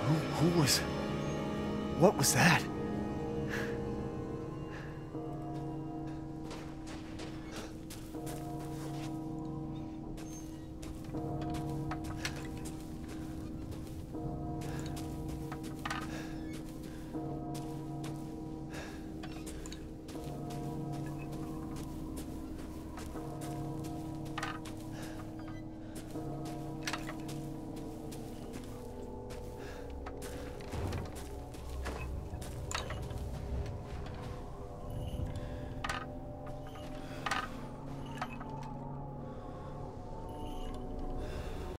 who, who was... What was that?